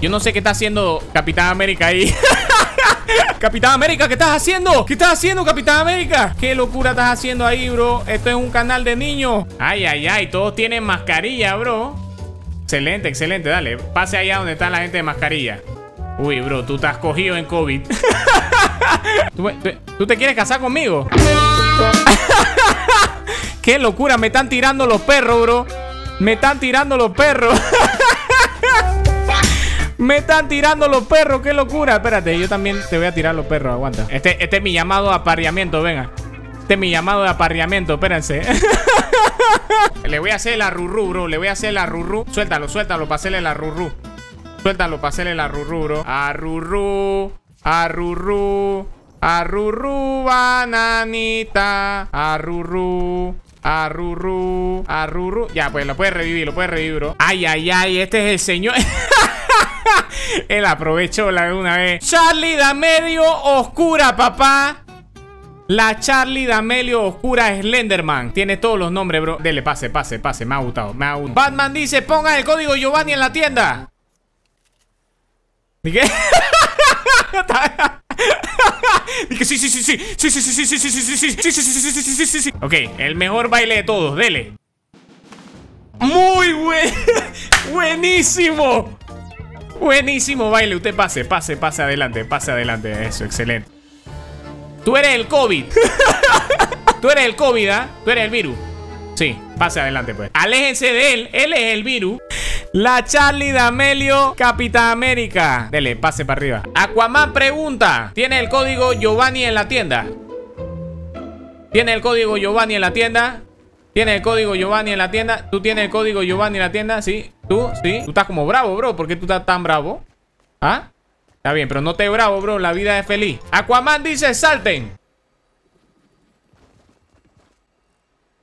Yo no sé qué está haciendo Capitán América ahí. Capitán América, ¿qué estás haciendo? ¿Qué estás haciendo, Capitán América? ¿Qué locura estás haciendo ahí, bro? Esto es un canal de niños. Ay, ay, ay, todos tienen mascarilla, bro. Excelente, excelente, dale. Pase allá donde está la gente de mascarilla. Uy, bro, tú estás cogido en COVID. ¿Tú, tú te quieres casar conmigo? ¡Qué locura! Me están tirando los perros, bro. Me están tirando los perros. Me están tirando los perros, qué locura. Espérate, yo también te voy a tirar los perros, aguanta. Este, este es mi llamado de apareamiento, venga. Este es mi llamado de apareamiento, espérense. Le voy a hacer la rurru, bro. Le voy a hacer la rurru. Suéltalo, suéltalo hacerle la rurru. Suéltalo hacerle la rurru, bro. A rurru, a a bananita. A rurru. A a. Ya, pues lo puede revivir, lo puede revivir, bro. Ay, ay, ay, este es el señor. Él aprovechó la de una vez. Charlie D'Amelio Oscura, papá. La Charlie D'Amelio Oscura Slenderman. Tiene todos los nombres, bro. Dele, pase, pase, pase. Me ha gustado, me ha gustado. Batman dice, ponga el código Giovanni en la tienda. ¿Y qué? Dije, sí, sí, sí, sí, sí, sí, sí, sí, sí, sí, sí, sí, sí, sí, sí, sí, sí, sí. Ok, el mejor baile de todos, dele. Muy buen, buenísimo. Buenísimo baile. Usted pase, pase, pase adelante, pase adelante. Eso, excelente. Tú eres el COVID. Tú eres el COVID, ¿ah? Tú eres el virus. Sí, pase adelante, pues. Aléjense de él. Él es el virus. La Charlie D'Amelio, Capitán América. Dele, pase para arriba. Aquaman pregunta: ¿Tiene el código Giovanni en la tienda? ¿Tiene el código Giovanni en la tienda? ¿Tiene el código Giovanni en la tienda? ¿Tú tienes el código Giovanni en la tienda? ¿Sí? ¿Tú? ¿Sí? Tú estás como bravo, bro. ¿Por qué tú estás tan bravo? ¿Ah? Está bien, pero no te bravo, bro. La vida es feliz. Aquaman dice, salten.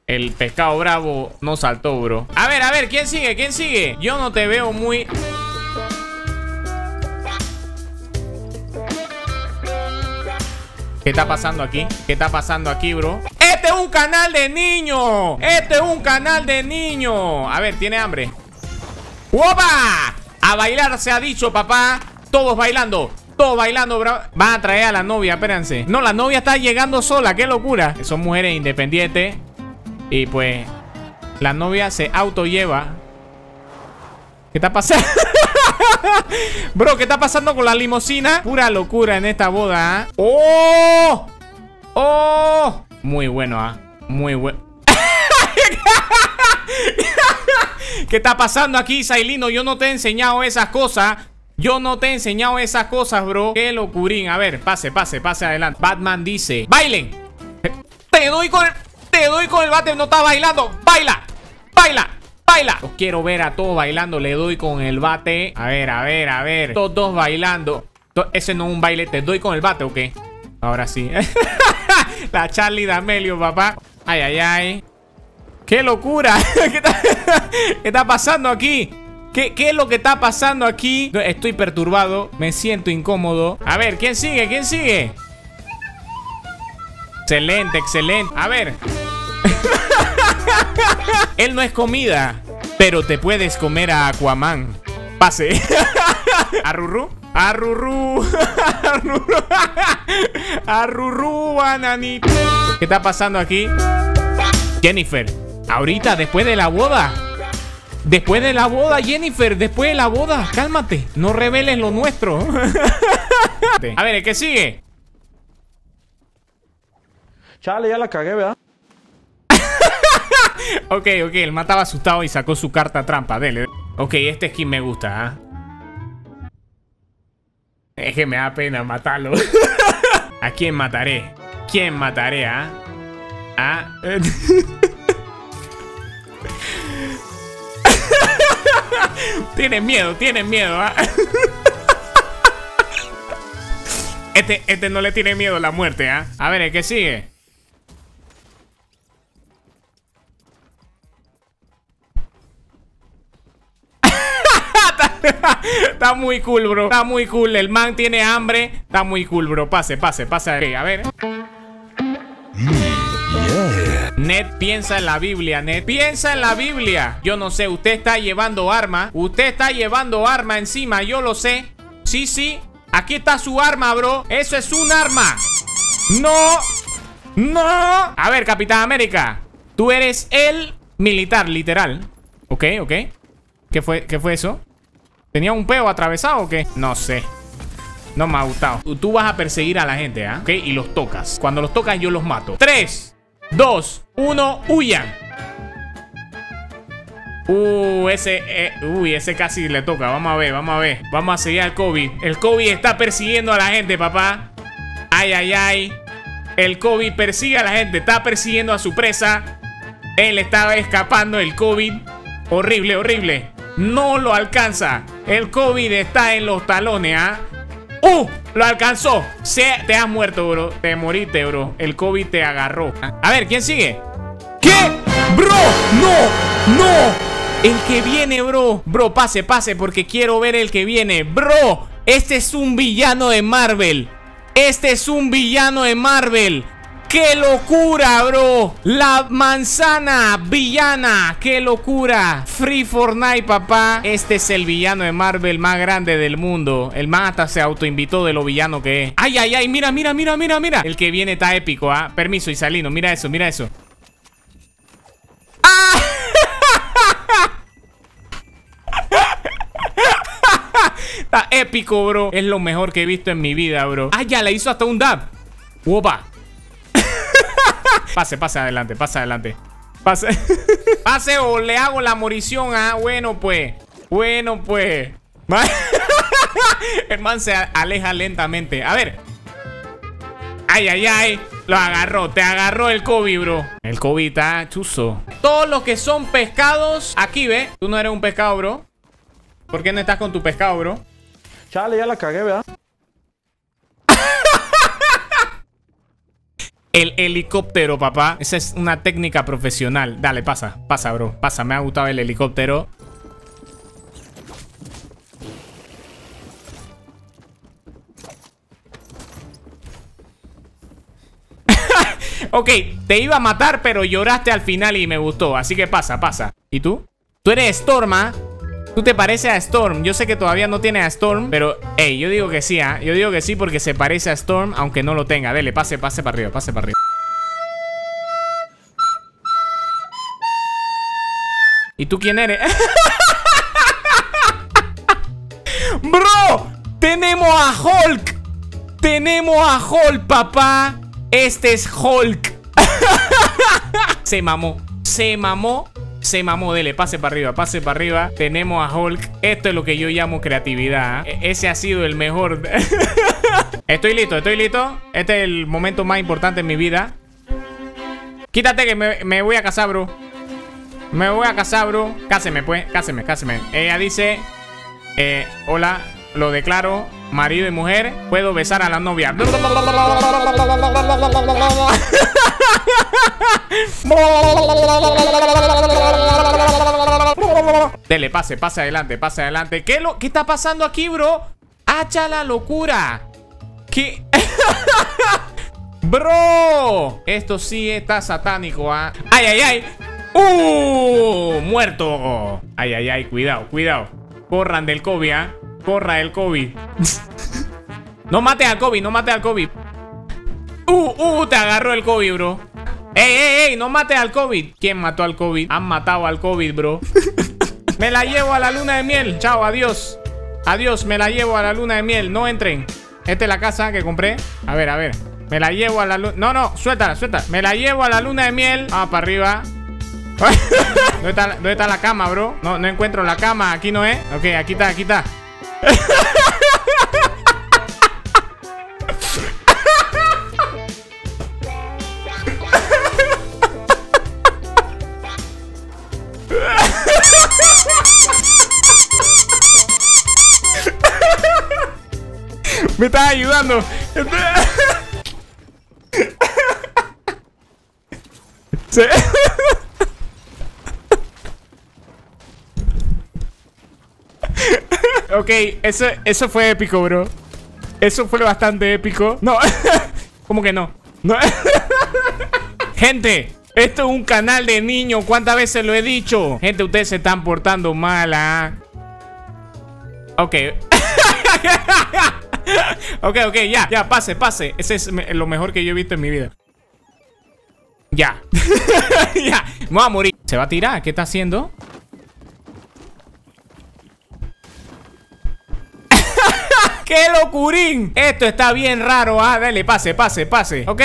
El pescado bravo no saltó, bro. A ver, a ver, ¿quién sigue? ¿Quién sigue? Yo no te veo muy... ¿Qué está pasando aquí? ¿Qué está pasando aquí, bro? ¡Este es un canal de niños! ¡Este es un canal de niños! A ver, ¿tiene hambre? ¡Opa! A bailar se ha dicho, papá. Todos bailando. Todos bailando, bro. Van a traer a la novia, espérense. No, la novia está llegando sola. ¡Qué locura! Son mujeres independientes. Y pues, la novia se auto lleva. ¿Qué está pasando? Bro, ¿qué está pasando con la limosina? Pura locura en esta boda, ¿ah? ¡Oh! ¡Oh! Muy bueno, ¿ah? Muy bueno. ¿Qué está pasando aquí, Sailino? Yo no te he enseñado esas cosas. Yo no te he enseñado esas cosas, bro. Qué locurín. A ver, pase, pase, pase adelante. Batman dice: ¡Bailen! Te doy con el... Te doy con el bate. No está bailando. ¡Baila! ¡Baila! ¡Baila! Los quiero ver a todos bailando. Le doy con el bate. A ver, a ver, a ver. Todos bailando. Ese no es un baile. ¿Te doy con el bate o qué? Ahora sí. La Charlie D'Amelio, papá. Ay, ay, ay. ¡Qué locura! ¿Qué está, ¿Qué está pasando aquí? ¿Qué, ¿Qué, es lo que está pasando aquí? Estoy perturbado, me siento incómodo A ver, ¿quién sigue? ¿Quién sigue? Excelente, excelente A ver Él no es comida Pero te puedes comer a Aquaman Pase ¿A Ruru? A Ruru A Ruru, bananito ¿Qué está pasando aquí? Jennifer Ahorita, después de la boda. Después de la boda, Jennifer. Después de la boda. Cálmate. No reveles lo nuestro. A ver, ¿qué sigue? Chale, ya la cagué, ¿verdad? ok, ok. El mataba asustado y sacó su carta trampa. Dele. Ok, este skin me gusta, ¿ah? Es que me da pena matarlo. ¿A quién mataré? ¿Quién mataré, ah? ¿Ah? Tienen miedo, tienen miedo. Este, este no le tiene miedo a la muerte, ¿ah? A ver, ¿qué sigue? Está muy cool, bro. Está muy cool. El man tiene hambre. Está muy cool, bro. Pase, pase, pase. a ver. Ned, piensa en la Biblia, Ned. Piensa en la Biblia. Yo no sé, usted está llevando arma. Usted está llevando arma encima, yo lo sé. Sí, sí. Aquí está su arma, bro. Eso es un arma. No. No. A ver, Capitán América. Tú eres el militar, literal. Ok, ok. ¿Qué fue, qué fue eso? ¿Tenía un peo atravesado o qué? No sé. No me ha gustado. Tú vas a perseguir a la gente, ¿ah? Ok, y los tocas. Cuando los tocas, yo los mato. Tres, dos, uno, huyan. Uh, ese, eh, uy, ese casi le toca. Vamos a ver, vamos a ver. Vamos a seguir al COVID. El COVID está persiguiendo a la gente, papá. Ay, ay, ay. El COVID persigue a la gente. Está persiguiendo a su presa. Él estaba escapando el COVID. Horrible, horrible. No lo alcanza. El COVID está en los talones, ¿ah? ¡Uh! Lo alcanzó. Se, te has muerto, bro. Te moriste, bro. El COVID te agarró. A ver, ¿quién sigue? ¿Qué? ¡Bro! ¡No! ¡No! El que viene, bro. Bro, pase, pase, porque quiero ver el que viene. Bro, este es un villano de Marvel. Este es un villano de Marvel. ¡Qué locura, bro! La manzana villana. ¡Qué locura! Free Fortnite, papá. Este es el villano de Marvel más grande del mundo. El man hasta se autoinvitó de lo villano que es. ¡Ay, ay, ay! Mira, mira, mira, mira, mira. El que viene está épico, ¿ah? Permiso, Isalino. Mira eso, mira eso. ¡Ah! Está épico, bro. Es lo mejor que he visto en mi vida, bro. Ah, ya le hizo hasta un dab. Opa. Pase, pase adelante, pase adelante. Pase. pase o le hago la morición. Ah, bueno, pues. Bueno, pues. El se aleja lentamente. A ver. Ay, ay, ay. Lo agarró. Te agarró el COVID, bro. El COVID está chuzo. Todos los que son pescados. Aquí, ve. Tú no eres un pescado, bro. ¿Por qué no estás con tu pescado, bro? Chale, ya la cagué, ¿verdad? El helicóptero, papá. Esa es una técnica profesional. Dale, pasa, pasa, bro. Pasa, me ha gustado el helicóptero. ok, te iba a matar, pero lloraste al final y me gustó. Así que pasa, pasa. ¿Y tú? Tú eres Storma. Tú te pareces a Storm. Yo sé que todavía no tiene a Storm, pero, hey, yo digo que sí, ¿ah? Yo digo que sí porque se parece a Storm, aunque no lo tenga. Dele, pase, pase para arriba, pase para arriba. ¿Y tú quién eres? ¡Bro! ¡Tenemos a Hulk! ¡Tenemos a Hulk, papá! Este es Hulk. se mamó. Se mamó se mamó, dele, pase para arriba, pase para arriba. Tenemos a Hulk. Esto es lo que yo llamo creatividad. E-, ese ha sido el mejor. estoy listo, estoy listo. Este es el momento más importante en mi vida. Quítate que me, voy a casar, bro. Me voy a casar, bro. Cáseme, pues. Cáseme, cáseme. Ella dice... Eh, hola, lo declaro. Marido y mujer. Puedo besar a la novia. Dele, pase, pase adelante, pase adelante. ¿Qué, lo, ¿Qué está pasando aquí, bro? ¡Hacha la locura! ¿Qué? ¡Bro! Esto sí está satánico, ¿ah? ¡Ay, ay, ay! ¡Uh! ¡Muerto! ¡Ay, ay, ay! Cuidado, cuidado. Corran del COVID, ¿ah? Corra el COVID. no mate al COVID, no mate al COVID. ¡Uh, uh! Te agarró el COVID, bro. ¡Ey, ey, ey! No mate al COVID. ¿Quién mató al COVID? Han matado al COVID, bro. me la llevo a la luna de miel. Chao, adiós. Adiós, me la llevo a la luna de miel. No entren. Esta es la casa que compré. A ver, a ver. Me la llevo a la luna. No, no, suéltala, suelta. Me la llevo a la luna de miel. Ah, para arriba. ¿Dónde, está, ¿Dónde está la cama, bro? No, no encuentro la cama. Aquí no es. Ok, aquí está, aquí está. Ayudando. ok, eso, eso fue épico, bro. Eso fue bastante épico. No, ¿cómo que no? no. Gente, Esto es un canal de niños. ¿Cuántas veces lo he dicho? Gente, ustedes se están portando mal, ¿ah? Ok. ok, ok, ya, ya, pase, pase. Ese es lo mejor que yo he visto en mi vida. Ya. ya. Me voy a morir. ¿Se va a tirar? ¿Qué está haciendo? ¡Qué locurín! Esto está bien raro, ah. Dale, pase, pase, pase. Ok.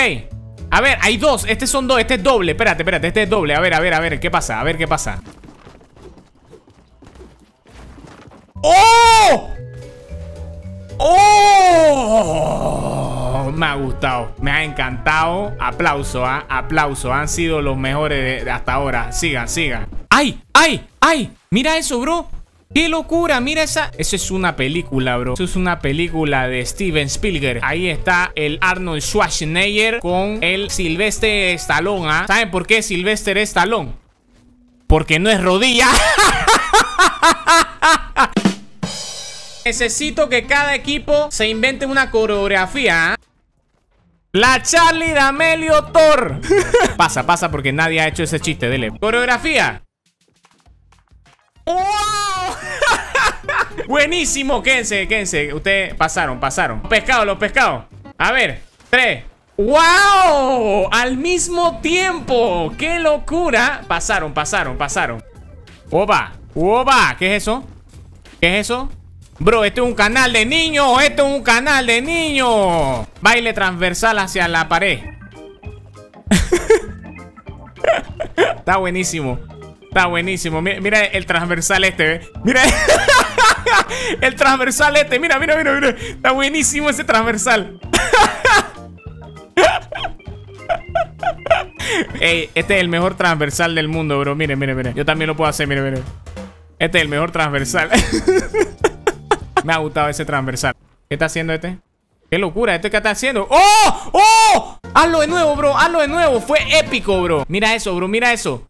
A ver, hay dos. Este son dos. Este es doble. Espérate, espérate. Este es doble. A ver, a ver, a ver. ¿Qué pasa? A ver qué pasa. ¡Oh! ¡Oh! Me ha gustado, me ha encantado. Aplauso, ¿ah? Aplauso. Han sido los mejores de, hasta ahora. Sigan, sigan. ¡Ay! ¡Ay! ¡Ay! Mira eso, bro. ¡Qué locura! Mira esa. Eso es una película, bro. Eso es una película de Steven Spielberg. Ahí está el Arnold Schwarzenegger con el Sylvester Stallone. ¿ah? ¿Saben por qué Sylvester Stallone? Porque no es rodilla. Necesito que cada equipo se invente una coreografía. ¿ah? La Charlie D'Amelio Thor. pasa, pasa porque nadie ha hecho ese chiste. Dele. Coreografía. Buenísimo. Quédense, quédense. Ustedes pasaron, pasaron. Pescado, los pescados. A ver. Tres. ¡Wow! Al mismo tiempo. ¡Qué locura! Pasaron, pasaron, pasaron. ¡Opa! ¡Opa! ¿Qué es eso? ¿Qué es eso? Bro, este es un canal de niños. Este es un canal de niños. Baile transversal hacia la pared. Está buenísimo. Está buenísimo. Mira, el transversal este. Mira. el transversal este. Mira, mira, mira, mira. Está buenísimo ese transversal. Ey, este es el mejor transversal del mundo, bro. Mire, mire, mire. Yo también lo puedo hacer, mire, mire. Este es el mejor transversal. Me ha gustado ese transversal. ¿Qué está haciendo este? ¡Qué locura! ¿Este qué está haciendo? ¡Oh! ¡Oh! Hazlo de nuevo, bro. Hazlo de nuevo. Fue épico, bro. Mira eso, bro. Mira eso.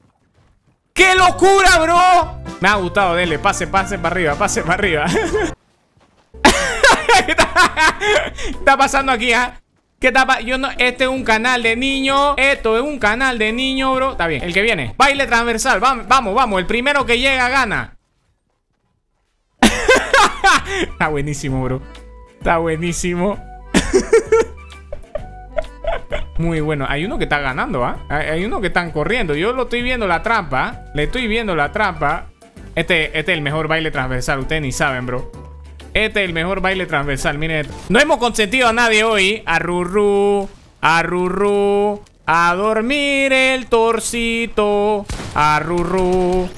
¡Qué locura, bro! Me ha gustado. Dele. Pase, pase para arriba. Pase para arriba. ¿Qué está, pasando aquí, ah? ¿Qué está Yo no... Este es un canal de niños. Esto es un canal de niños, bro. Está bien. El que viene. Baile transversal. Vamos, vamos. El primero que llega gana. Está buenísimo, bro. Está buenísimo. Muy bueno. Hay uno que está ganando, ¿ah? Hay uno que están corriendo. Yo lo estoy viendo la trampa. Le estoy viendo la trampa. Este, este es el mejor baile transversal. Ustedes ni saben, bro. Este es el mejor baile transversal. Miren. No hemos consentido a nadie hoy. A Rurru. A Rurru. A dormir el torcito. A Rurru.